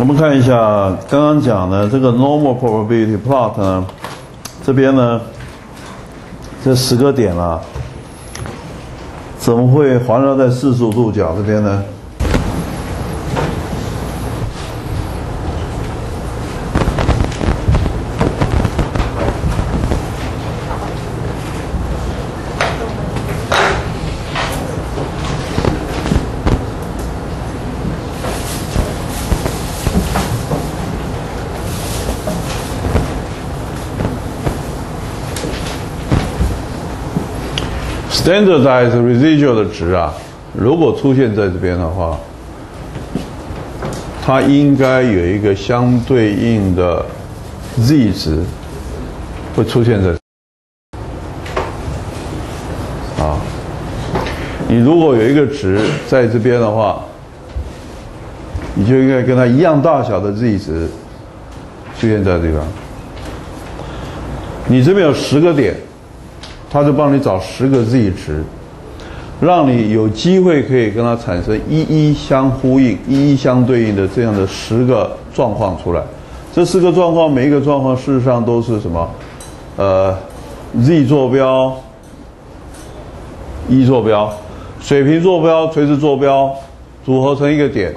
我们看一下刚刚讲的这个 normal probability plot 呢，这边呢，这十个点啊，怎么会环绕在四十五度角这边呢？？standardized residual 的值啊，如果出现在这边的话，它应该有一个相对应的 z 值会出现在啊。你如果有一个值在这边的话，你就应该跟它一样大小的 z 值出现在这个。你这边有十个点。他就帮你找十个 z 值，让你有机会可以跟它产生一一相呼应、一一相对应的这样的十个状况出来。这四个状况，每一个状况事实上都是什么？呃，z 坐标、一坐标、水平坐标、垂直坐标组合成一个点。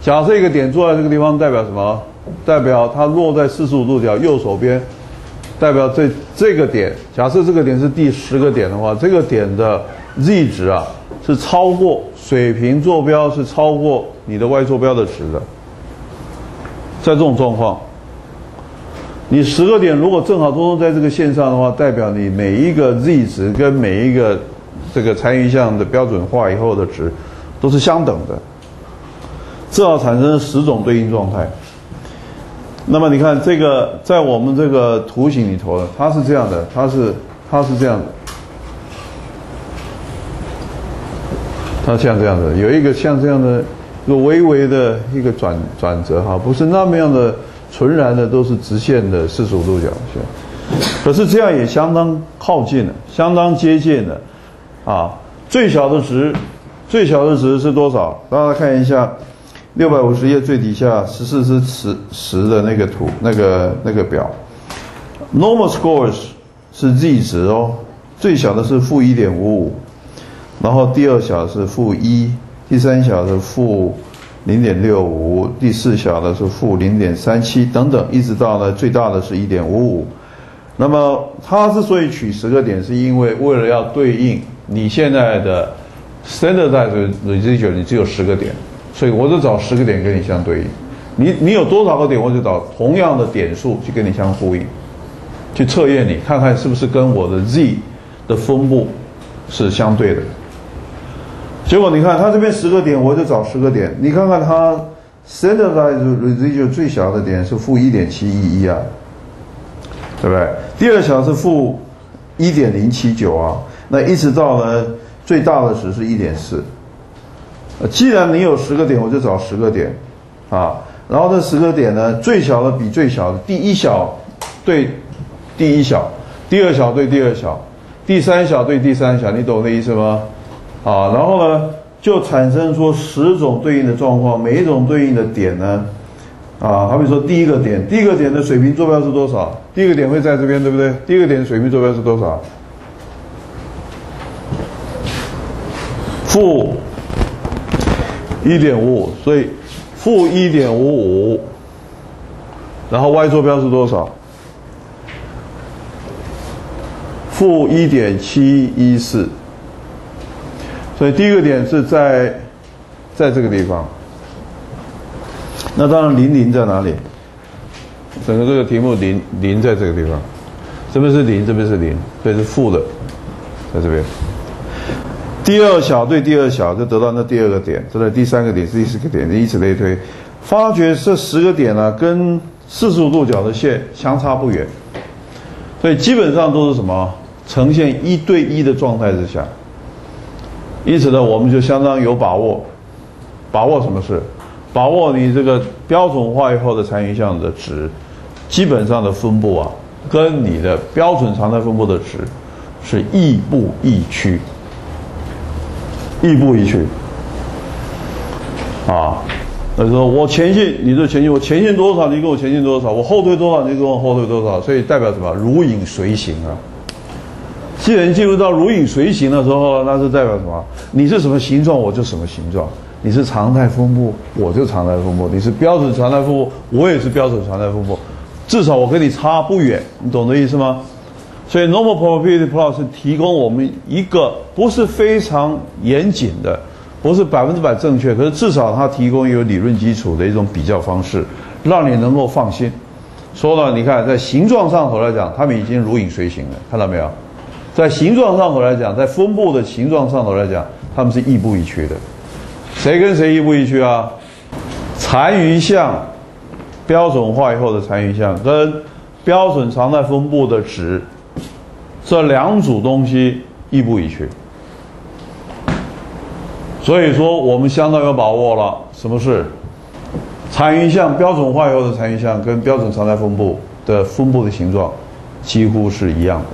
假设一个点坐在这个地方，代表什么？代表它落在四十五度角右手边。代表这这个点，假设这个点是第十个点的话，这个点的 z 值啊是超过水平坐标是超过你的 y 坐标的值的。在这种状况，你十个点如果正好都在这个线上的话，代表你每一个 z 值跟每一个这个残余项的标准化以后的值都是相等的，正好产生十种对应状态。那么你看这个，在我们这个图形里头呢，它是这样的，它是它是这样的，它像这样的，有一个像这样的一个微微的一个转转折哈，不是那么样的纯然的都是直线的四十五度角线，可是这样也相当靠近了，相当接近了，啊，最小的值，最小的值是多少？大家看一下。六百五十页最底下十四之十十的那个图，那个那个表，normal scores 是 z 值哦，最小的是负一点五五，然后第二小是负一，第三小是负零点六五，第四小的是负零点三七等等，一直到呢最大的是一点五五。那么它之所以取十个点，是因为为了要对应你现在的 standardized residual，你只有十个点。所以我就找十个点跟你相对应，你你有多少个点，我就找同样的点数去跟你相呼应，去测验你看看是不是跟我的 z 的分布是相对的。结果你看它这边十个点，我就找十个点，你看看它 standardized residual 最小的点是负一点七一一啊，对不对？第二小是负一点零七九啊，那一直到呢最大的值是一点四。既然你有十个点，我就找十个点，啊，然后这十个点呢，最小的比最小的，第一小对第一小，第二小对第二小，第三小对第三小，你懂的意思吗？啊，然后呢，就产生出十种对应的状况，每一种对应的点呢，啊，好比说第一个点，第一个点的水平坐标是多少？第一个点会在这边，对不对？第一个点水平坐标是多少？负。一点五五，所以负一点五五，然后 y 坐标是多少？负一点七一四，所以第一个点是在在这个地方。那当然零零在哪里？整个这个题目零零在这个地方，这边是零，这边是零，这是负的，在这边。第二小对第二小就得到那第二个点，这是第三个点，第四个点，以此类推，发觉这十个点呢跟四十五度角的线相差不远，所以基本上都是什么呈现一对一的状态之下，因此呢我们就相当有把握，把握什么事？把握你这个标准化以后的残余项的值，基本上的分布啊，跟你的标准常态分布的值是亦步亦趋。亦步亦趋，啊，他说我前进，你就前进；我前进多少，你跟我前进多少；我后退多少，你跟我后退多少。所以代表什么？如影随形啊！既然进入到如影随形的时候，那是代表什么？你是什么形状，我就什么形状；你是常态分布，我就常态分布；你是标准常态分布，我也是标准常态分布。至少我跟你差不远，你懂这意思吗？所以 normal probability plot 是提供我们一个不是非常严谨的，不是百分之百正确，可是至少它提供有理论基础的一种比较方式，让你能够放心。说了，你看在形状上头来讲，它们已经如影随形了，看到没有？在形状上头来讲，在分布的形状上头来讲，它们是亦步亦趋的。谁跟谁亦步亦趋啊？残余项标准化以后的残余项跟标准常态分布的值。这两组东西亦步亦趋，所以说我们相当有把握了。什么是残余项标准化以后的残余项跟标准常态分布的分布的形状几乎是一样的？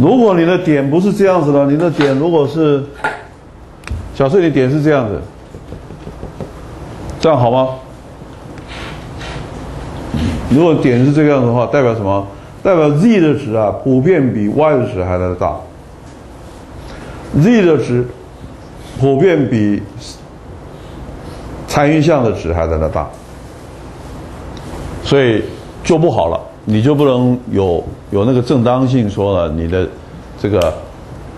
如果你的点不是这样子的，你的点如果是假设你点是这样子，这样好吗？如果点是这个样子的话，代表什么？代表 z 的值啊，普遍比 y 的值还来的大。z 的值普遍比残余项的值还在那大，所以就不好了，你就不能有有那个正当性说了，你的这个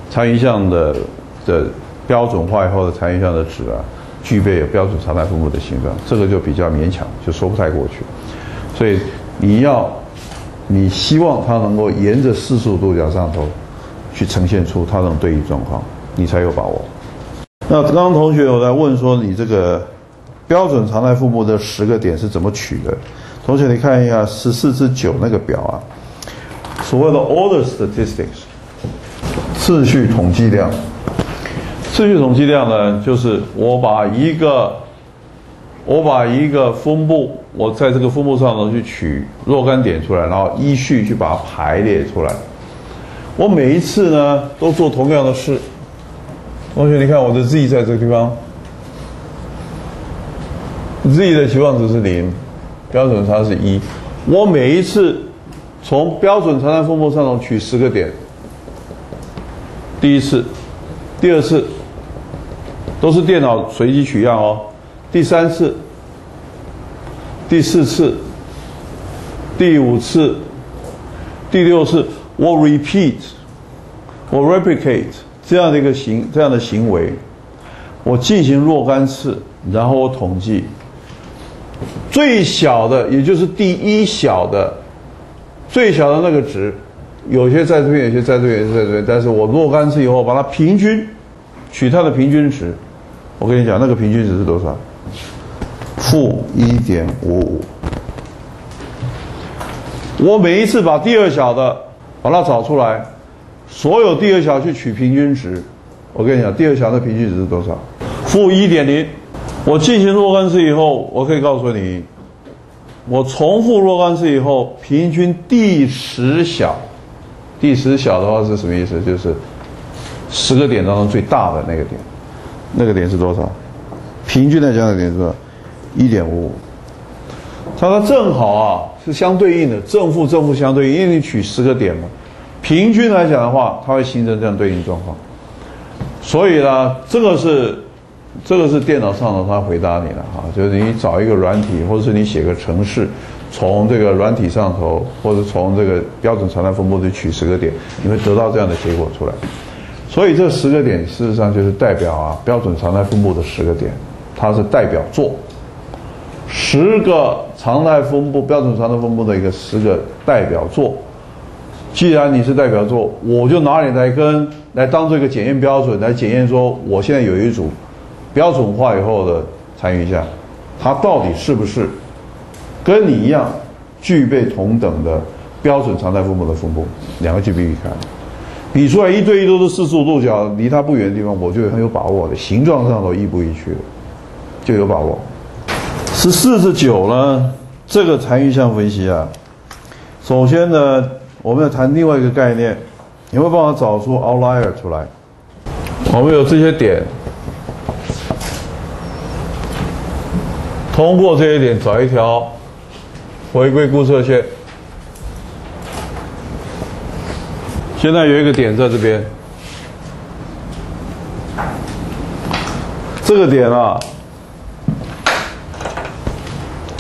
残余项的的标准化以后的残余项的值啊，具备有标准常态分布的形状，这个就比较勉强，就说不太过去。所以你要。你希望它能够沿着四十五度角上头去呈现出它那种对应状况，你才有把握。那刚刚同学有在问说，你这个标准常态分布的十个点是怎么取的？同学，你看一下十四至九那个表啊，所谓的 order statistics，次序统计量。次序统计量呢，就是我把一个我把一个分布。我在这个分布上头去取若干点出来，然后依序去把它排列出来。我每一次呢都做同样的事。同学，你看我的 z 在这个地方，z 的期望值是零，标准差是一。我每一次从标准常态分布上头取十个点，第一次、第二次都是电脑随机取样哦，第三次。第四次、第五次、第六次，我 repeat，我 replicate 这样的一个行这样的行为，我进行若干次，然后我统计最小的，也就是第一小的最小的那个值，有些在这边，有些在这边，有些在这边，但是我若干次以后把它平均，取它的平均值，我跟你讲，那个平均值是多少？负一点五五，我每一次把第二小的把它找出来，所有第二小去取平均值，我跟你讲，第二小的平均值是多少？负一点零。我进行若干次以后，我可以告诉你，我重复若干次以后，平均第十小，第十小的话是什么意思？就是十个点当中最大的那个点，那个点是多少？平均来讲的点是多少？一点五五，它说正好啊，是相对应的，正负正负相对应，因为你取十个点嘛，平均来讲的话，它会形成这样对应状况。所以呢，这个是这个是电脑上头它回答你了哈，就是你找一个软体，或者是你写个程式，从这个软体上头，或者从这个标准常态分布里取十个点，你会得到这样的结果出来。所以这十个点事实上就是代表啊标准常态分布的十个点，它是代表作。十个常态分布、标准常态分布的一个十个代表作。既然你是代表作，我就拿你来跟来当做一个检验标准来检验，说我现在有一组标准化以后的残余项，它到底是不是跟你一样具备同等的标准常态分布的分布？两个去比比看，比出来一对一都是四十五度角，离它不远的地方，我就很有把握的，形状上都亦步亦趋的，就有把握。十四至九呢？这个残余项分析啊，首先呢，我们要谈另外一个概念，你会帮我找出 outlier 出来。我们有这些点，通过这些点找一条回归估测线。现在有一个点在这边，这个点啊，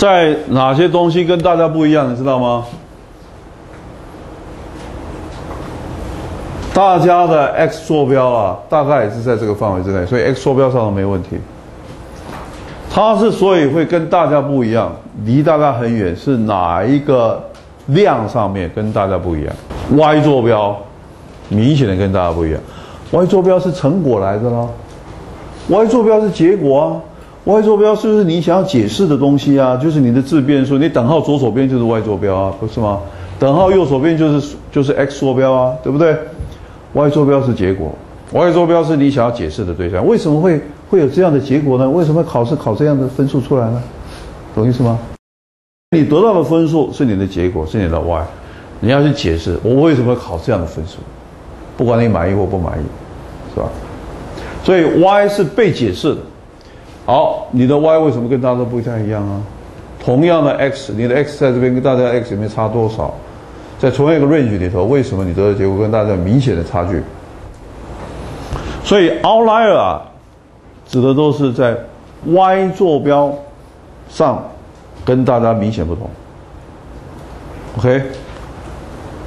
在哪些东西跟大家不一样，你知道吗？大家的 x 坐标啊，大概也是在这个范围之内，所以 x 坐标上都没问题。它之所以会跟大家不一样，离大家很远，是哪一个量上面跟大家不一样？y 坐标明显的跟大家不一样，y 坐标是成果来的啦，y 坐标是结果啊，y 坐标是不是你想要解释的东西啊？就是你的自变数，你等号左手边就是 y 坐标啊，不是吗？等号右手边就是就是 x 坐标啊，对不对？y 坐标是结果，y 坐标是你想要解释的对象。为什么会会有这样的结果呢？为什么考试考这样的分数出来呢？懂意思吗？你得到的分数是你的结果，是你的 y，你要去解释我为什么考这样的分数，不管你满意或不满意，是吧？所以 y 是被解释的。好，你的 y 为什么跟大家都不太一样啊？同样的 x，你的 x 在这边跟大家 x 里面差多少？在同样一个 range 里头，为什么你得的结果跟大家有明显的差距？所以 outlier 啊，指的都是在 y 坐标上跟大家明显不同。OK，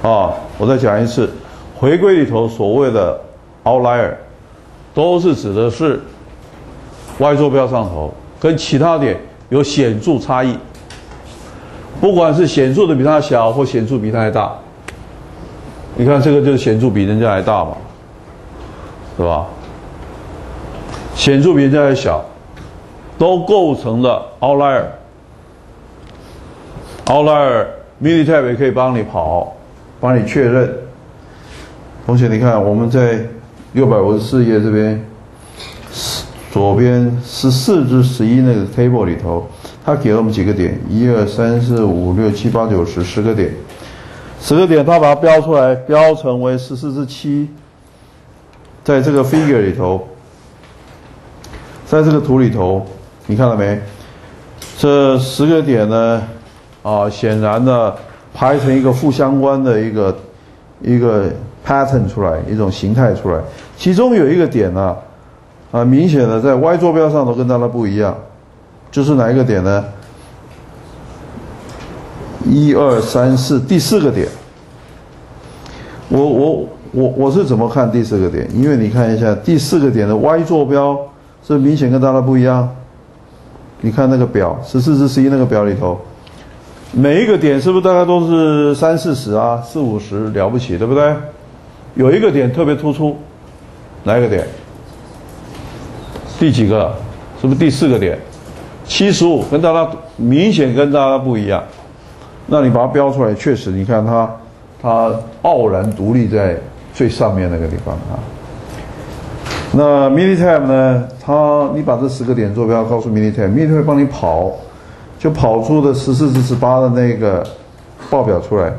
啊，我再讲一次，回归里头所谓的 outlier，都是指的是 y 坐标上头跟其他点有显著差异。不管是显著的比它小，或显著比它还大，你看这个就是显著比人家还大嘛，是吧？显著比人家还小，都构成了 outlier。outlier Minitab 也可以帮你跑，帮你确认。同学，你看我们在六百五十四页这边，左边十四至十一那个 table 里头。它给了我们几个点，一二三四五六七八九十，十个点，十个点，它把它标出来，标成为十四至七，在这个 figure 里头，在这个图里头，你看到没？这十个点呢，啊，显然呢，排成一个负相关的一个一个 pattern 出来，一种形态出来。其中有一个点呢，啊明显的在 y 坐标上头跟它的不一样。就是哪一个点呢？一二三四，第四个点。我我我我是怎么看第四个点？因为你看一下第四个点的 y 坐标是明显跟大家不一样。你看那个表，十四至十一那个表里头，每一个点是不是大概都是三四十啊，四五十了不起，对不对？有一个点特别突出，哪一个点？第几个？是不是第四个点？七十五跟大家明显跟大家不一样，那你把它标出来，确实，你看它，它傲然独立在最上面那个地方啊。那 Minitab 呢？它你把这十个点坐标告诉 Minitab，Minitab 会帮你跑，就跑出的十四至十八的那个报表出来。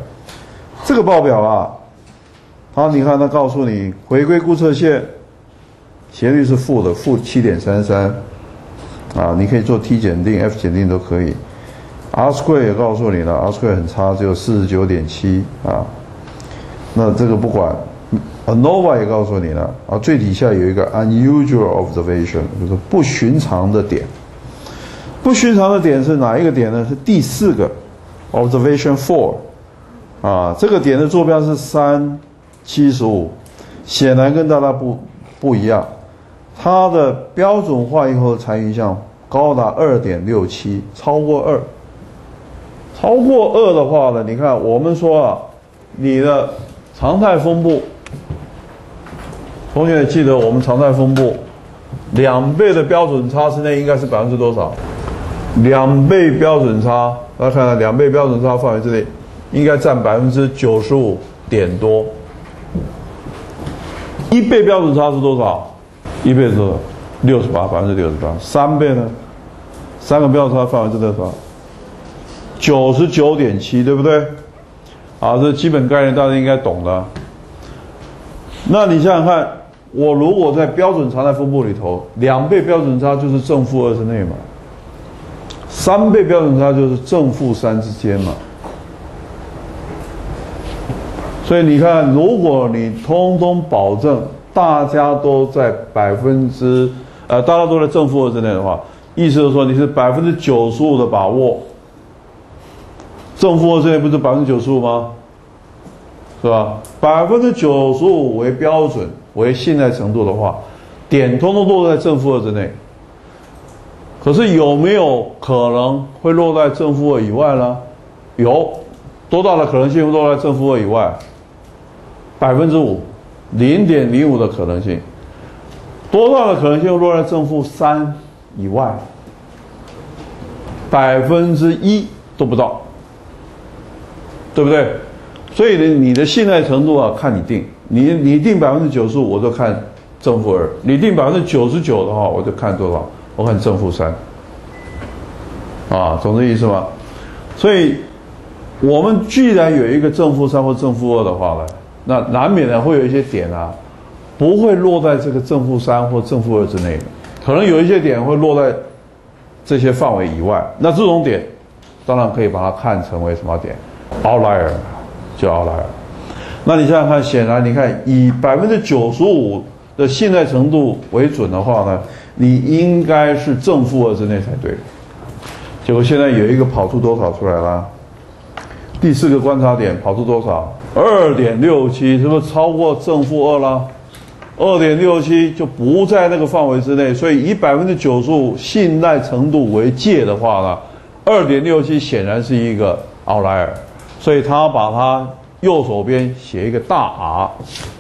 这个报表啊，它你看它告诉你回归估测线斜率是负的，负七点三三。啊，你可以做 T 检定、F 检定都可以。R square 也告诉你了，R square 很差，只有四十九点七啊。那这个不管，ANOVA 也告诉你了啊。最底下有一个 unusual observation，就是不寻常的点。不寻常的点是哪一个点呢？是第四个 observation four 啊。这个点的坐标是三七十五，显然跟大家不不一样。它的标准化以后残余项高达二点六七，超过二。超过二的话呢？你看，我们说啊，你的常态分布，同学记得我们常态分布两倍的标准差之内应该是百分之多少？两倍标准差，大家看，两倍标准差范围之内应该占百分之九十五点多。一倍标准差是多少？一倍是六十八，百分之六十八。三倍呢？三个标准差范围是多少？九十九点七，对不对？啊，这基本概念大家应该懂的。那你想想看，我如果在标准常态分布里头，两倍标准差就是正负二之内嘛。三倍标准差就是正负三之间嘛。所以你看，如果你通通保证大家都在百分之呃，大家都在正负二之内的话，意思就是说你是百分之九十五的把握，正负二之内不是百分之九十五吗？是吧？百分之九十五为标准为信赖程度的话，点通通落在正负二之内。可是有没有可能会落在正负二以外呢？有，多大的可能性会落在正负二以外？百分之五，零点零五的可能性，多大的可能性落在正负三以外？百分之一都不到，对不对？所以呢，你的信赖程度啊，看你定，你你定百分之九十五，我就看正负二；你定百分之九十九的话，我就看多少？我看正负三。啊，懂这意思吗？所以，我们既然有一个正负三或正负二的话呢？那难免呢会有一些点啊，不会落在这个正负三或正负二之内的，可能有一些点会落在这些范围以外。那这种点，当然可以把它看成为什么点？outlier，就 outlier。那你想想看，显然你看以百分之九十五的信赖程度为准的话呢，你应该是正负二之内才对。结果现在有一个跑出多少出来了？第四个观察点跑出多少？二点六七是不是超过正负二了？二点六七就不在那个范围之内，所以以百分之九十五信赖程度为界的话呢，二点六七显然是一个 outlier，所以他把它右手边写一个大 R，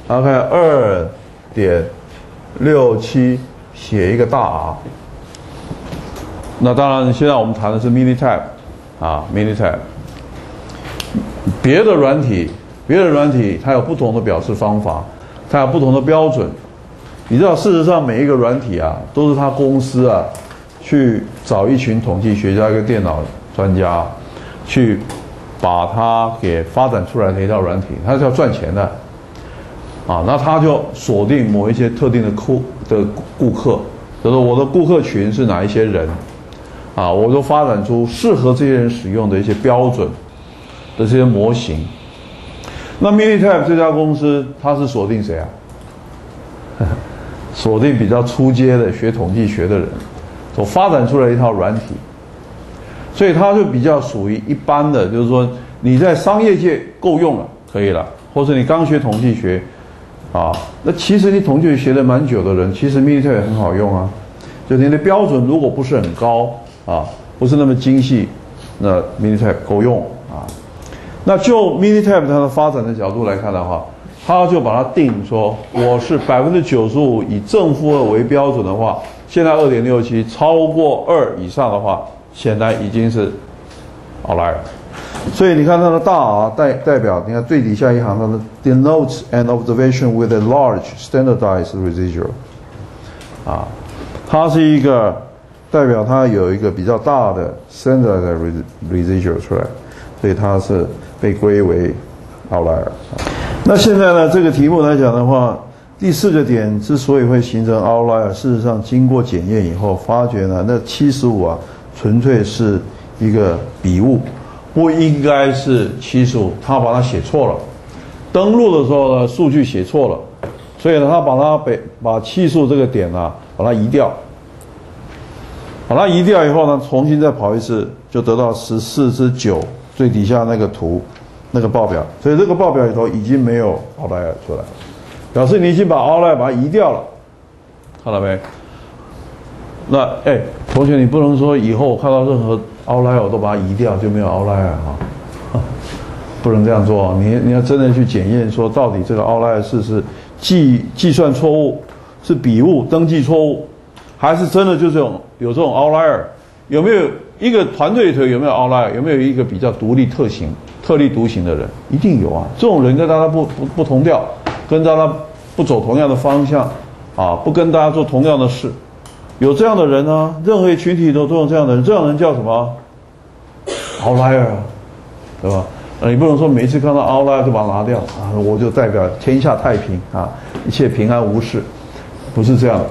然后看二点六七写一个大 R。那当然，现在我们谈的是 Minitab 啊，Minitab，别的软体。别的软体它有不同的表示方法，它有不同的标准。你知道，事实上每一个软体啊，都是他公司啊，去找一群统计学家跟电脑专家，去把它给发展出来的一套软体，它是要赚钱的。啊，那他就锁定某一些特定的客的顾客，就是我的顾客群是哪一些人，啊，我就发展出适合这些人使用的一些标准的这些模型。那 Minitab 这家公司，它是锁定谁啊？锁定比较出阶的学统计学的人，所发展出来一套软体，所以它就比较属于一般的，就是说你在商业界够用了，可以了，或者你刚学统计学，啊，那其实你统计学学了蛮久的人，其实 Minitab 也很好用啊，就你的标准如果不是很高啊，不是那么精细，那 Minitab 够用啊。那就 Minitab 它的发展的角度来看的话，它就把它定说，我是百分之九十五以正负二为标准的话，现在二点六七超过二以上的话，显然已经是 outlier。所以你看它的大 R 代代表，你看最底下一行它的 denotes an observation with a large standardized residual，啊，它是一个代表它有一个比较大的 standardized residual 出来，所以它是。被归为 outlier。那现在呢？这个题目来讲的话，第四个点之所以会形成 outlier，事实上经过检验以后，发觉呢，那七十五啊，纯粹是一个笔误，不应该是七十五，他把它写错了。登录的时候呢，数据写错了，所以呢，他把它被把七数这个点呢，把它移掉，把它移掉以后呢，重新再跑一次，就得到十四之九。最底下那个图，那个报表，所以这个报表里头已经没有 outlier 出来，表示你已经把 outlier 把它移掉了，看到没？那哎，同学，你不能说以后看到任何 outlier 我都把它移掉就没有 outlier 哈，不能这样做。你你要真的去检验说到底这个 outlier 是是计计算错误，是笔误登记错误，还是真的就是有有这种 outlier？有没有？一个团队里头有没有 outlier？有没有一个比较独立特行、特立独行的人？一定有啊！这种人跟大家不不不同调，跟大家不走同样的方向，啊，不跟大家做同样的事，有这样的人呢？任何群体都都有这样的人，这样人叫什么？outlier，对吧？你不能说每次看到 outlier 就把它拿掉啊，我就代表天下太平啊，一切平安无事，不是这样的。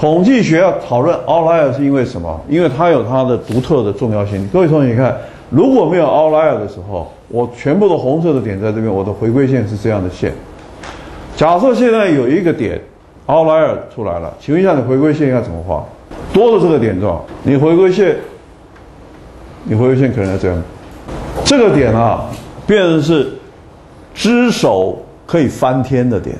统计学要讨论 outlier 是因为什么？因为它有它的独特的重要性。各位同学，你看，如果没有 outlier 的时候，我全部的红色的点在这边，我的回归线是这样的线。假设现在有一个点 outlier 出来了，请问一下，你回归线要怎么画？多的这个点状，你回归线，你回归线可能要这样。这个点啊，变成是只手可以翻天的点。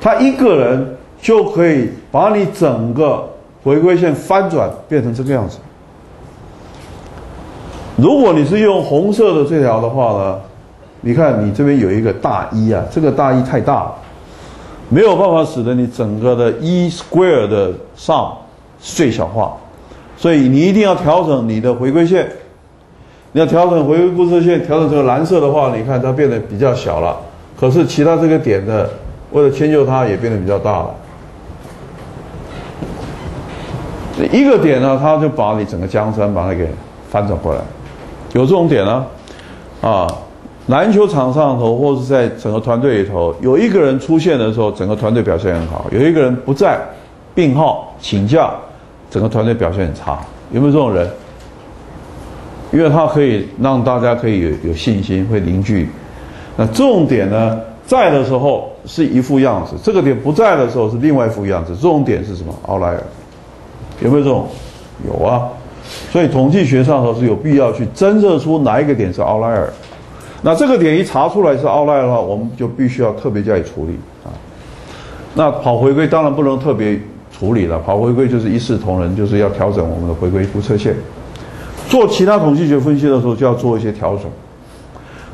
他一个人就可以把你整个回归线翻转变成这个样子。如果你是用红色的这条的话呢，你看你这边有一个大一啊，这个大一太大了，没有办法使得你整个的 e square 的 sum 最小化，所以你一定要调整你的回归线。你要调整回归故事线，调整这个蓝色的话，你看它变得比较小了，可是其他这个点的。为了迁就它，也变得比较大了。一个点呢，它就把你整个江山把它给翻转过来。有这种点呢，啊，篮球场上头或是在整个团队里头，有一个人出现的时候，整个团队表现很好；有一个人不在，病号请假，整个团队表现很差。有没有这种人？因为他可以让大家可以有有信心，会凝聚。那这种点呢？在的时候是一副样子，这个点不在的时候是另外一副样子。这种点是什么奥莱尔有没有这种？有啊。所以统计学上头是有必要去侦测出哪一个点是 outlier。那这个点一查出来是 outlier 的话，我们就必须要特别加以处理啊。那跑回归当然不能特别处理了，跑回归就是一视同仁，就是要调整我们的回归不测线。做其他统计学分析的时候就要做一些调整。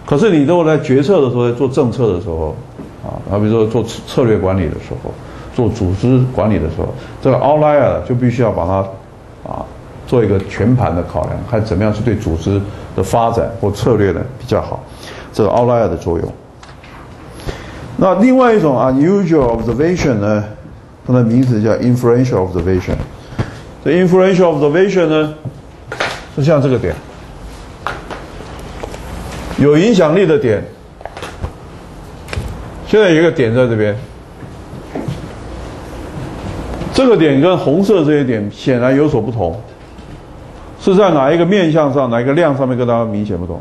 可是你如果在决策的时候，在做政策的时候，啊，好比说做策略管理的时候，做组织管理的时候，这个 outlier 就必须要把它，啊，做一个全盘的考量，看怎么样是对组织的发展或策略呢比较好，这个 outlier 的作用。那另外一种 unusual observation 呢，它的名字叫 influential observation。这 influential observation 呢，是像这个点。有影响力的点，现在有一个点在这边，这个点跟红色这些点显然有所不同，是在哪一个面向上、哪一个量上面跟大家明显不同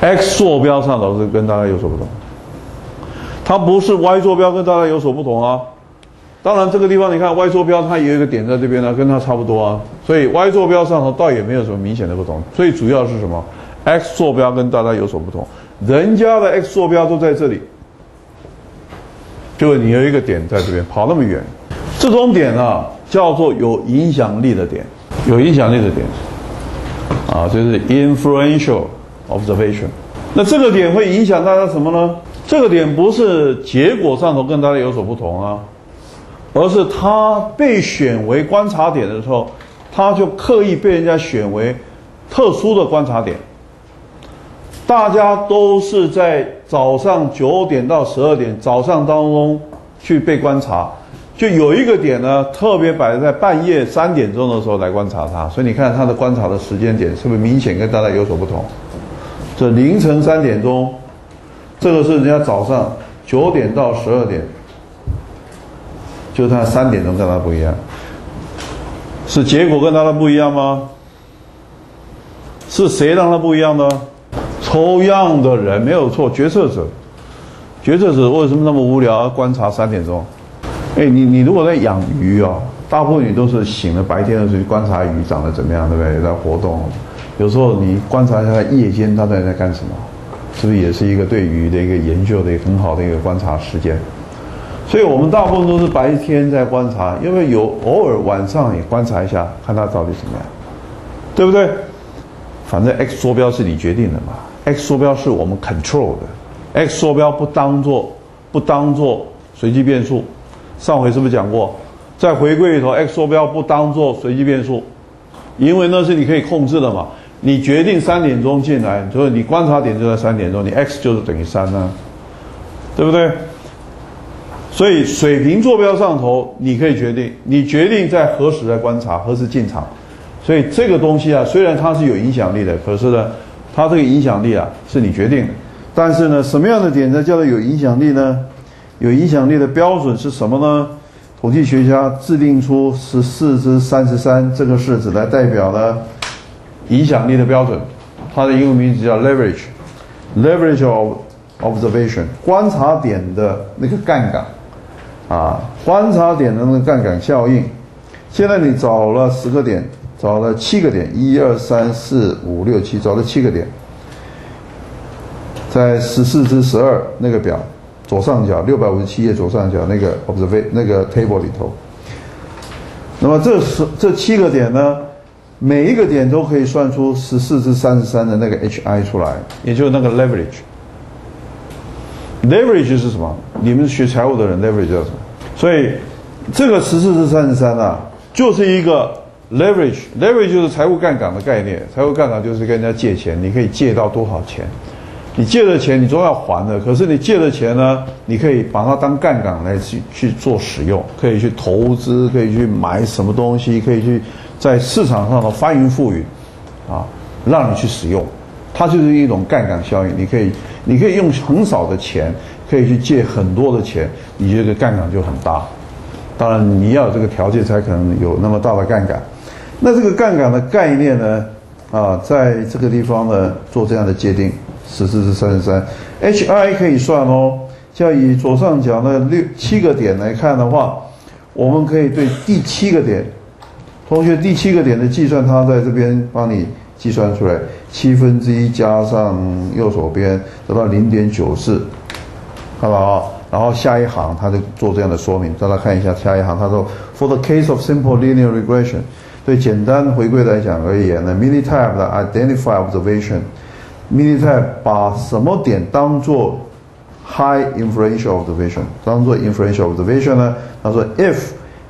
？X 坐标上老师跟大家有所不同，它不是 Y 坐标跟大家有所不同啊。当然这个地方你看 Y 坐标它也有一个点在这边呢，跟它差不多啊，所以 Y 坐标上头倒也没有什么明显的不同。最主要是什么？x 坐标跟大家有所不同，人家的 x 坐标都在这里，就你有一个点在这边跑那么远，这种点啊叫做有影响力的点，有影响力的点，啊，就是 influential observation。那这个点会影响大家什么呢？这个点不是结果上头跟大家有所不同啊，而是它被选为观察点的时候，它就刻意被人家选为特殊的观察点。大家都是在早上九点到十二点早上当中去被观察，就有一个点呢，特别摆在半夜三点钟的时候来观察它，所以你看它的观察的时间点是不是明显跟大家有所不同？这凌晨三点钟，这个是人家早上九点到十二点，就它三点钟跟它不一样，是结果跟它的不一样吗？是谁让它不一样呢？抽样的人没有错，决策者，决策者为什么那么无聊？观察三点钟，哎，你你如果在养鱼哦，大部分你都是醒了白天的时候去观察鱼长得怎么样，对不对？在活动，有时候你观察一下夜间它在在干什么，是不是也是一个对鱼的一个研究的一个很好的一个观察时间？所以我们大部分都是白天在观察，因为有偶尔晚上也观察一下，看它到底怎么样，对不对？反正 x 坐标是你决定的嘛。x 坐标是我们 control 的，x 坐标不当做不当做随机变数，上回是不是讲过？在回归里头，x 坐标不当做随机变数，因为那是你可以控制的嘛。你决定三点钟进来，就是你观察点就在三点钟，你 x 就是等于三呢，对不对？所以水平坐标上头你可以决定，你决定在何时来观察，何时进场。所以这个东西啊，虽然它是有影响力的，可是呢。它这个影响力啊，是你决定的。但是呢，什么样的点才叫做有影响力呢？有影响力的标准是什么呢？统计学家制定出十四之三十三这个式子来代表呢影响力的标准，它的英文名字叫 leverage，leverage of observation，观察点的那个杠杆，啊，观察点的那个杠杆效应。现在你找了十个点，找了七个点，一二三四五六七，找了七个点，在十四至十二那个表左上角六百五十七页左上角那个 observe 那个 table 里头。那么这十这七个点呢，每一个点都可以算出十四至三十三的那个 hi 出来，也就是那个 leverage。leverage 是什么？你们学财务的人 leverage 叫什么？所以这个十四至三十三啊，就是一个 leverage，leverage 就是财务杠杆的概念。财务杠杆就是跟人家借钱，你可以借到多少钱？你借的钱你总要还的，可是你借的钱呢，你可以把它当杠杆来去去做使用，可以去投资，可以去买什么东西，可以去在市场上的翻云覆雨，啊，让你去使用，它就是一种杠杆效应。你可以你可以用很少的钱，可以去借很多的钱，你这个杠杆就很大。当然你要有这个条件才可能有那么大的杠杆。那这个杠杆的概念呢，啊，在这个地方呢做这样的界定。十四至三十三，hi 可以算哦。就以左上角那六七个点来看的话，我们可以对第七个点，同学第七个点的计算，它在这边帮你计算出来，七分之一加上右手边得到零点九四，看到啊？然后下一行他就做这样的说明，大家看一下下一行，他说，For the case of simple linear regression，对简单回归来讲而言呢，Minitab 的 identify observation。Minitab 把什么点当做 high influential observation，当做 influential observation 呢？他说，if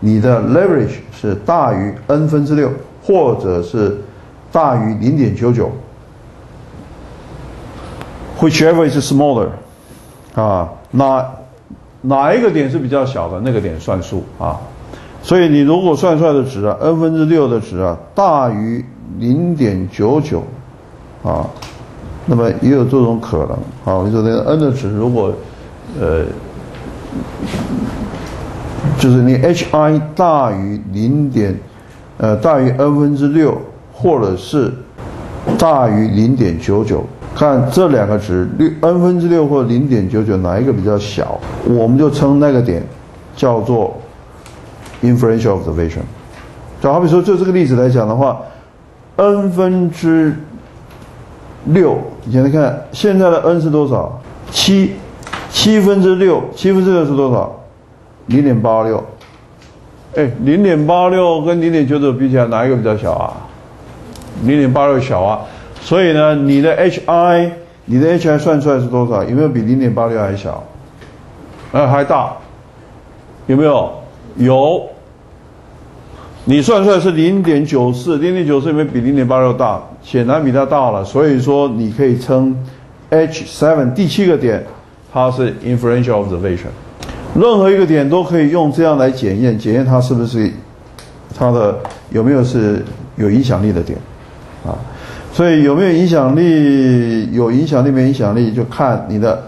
你的 leverage 是大于 n 分之六，或者是大于零点九九，whichever is smaller，啊，哪哪一个点是比较小的，那个点算数啊。所以你如果算出来的值啊，n 分之六的值啊大于零点九九，啊。那么也有这种可能，好，你说那个 n 的值如果，呃，就是你 hi 大于零点，呃，大于 n 分之六，或者是大于零点九九，看这两个值，六 n 分之六或零点九九哪一个比较小，我们就称那个点叫做 inferential observation。就好比说，就这个例子来讲的话，n 分之六，你现在看现在的 n 是多少？七，七分之六，七分之六是多少？零点八六。哎，零点八六跟零点九九比起来，哪一个比较小啊？零点八六小啊。所以呢，你的 hi，你的 hi 算出来是多少？有没有比零点八六还小？呃，还大？有没有？有。你算出来是零点九四，零点九四有没有比零点八六大？显然比它大了。所以说你可以称 H seven 第七个点，它是 inferential observation。任何一个点都可以用这样来检验，检验它是不是它的有没有是有影响力的点啊？所以有没有影响力？有影响力没影响力，就看你的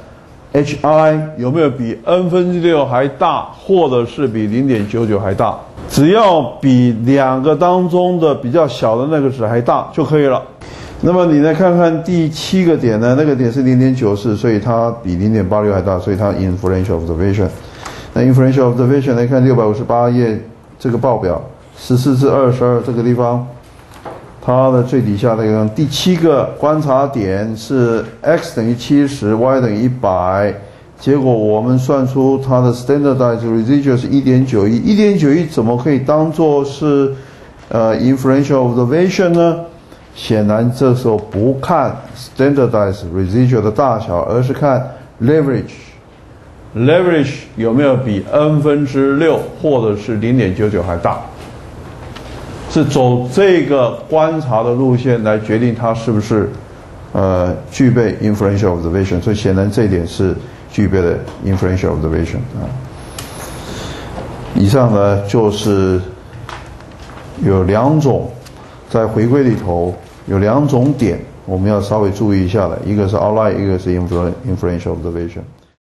hi 有没有比 n 分之六还大，或者是比零点九九还大。只要比两个当中的比较小的那个值还大就可以了。那么你来看看第七个点呢？那个点是零点九四，所以它比零点八六还大，所以它 inferential observation。那 inferential observation 来看六百五十八页这个报表十四至二十二这个地方，它的最底下那个第七个观察点是 x 等于七十，y 等于一百。结果我们算出它的 standardized residual 是一点九一，一点九一怎么可以当做是呃 inferential observation 呢？显然这时候不看 standardized residual 的大小，而是看 leverage，leverage 有没有比 n 分之六或者是零点九九还大？是走这个观察的路线来决定它是不是呃具备 inferential observation，所以显然这一点是。具备的 inferential observation 啊，以上呢就是有两种在回归里头有两种点，我们要稍微注意一下的，一个是 outlier，一个是 inferential observation。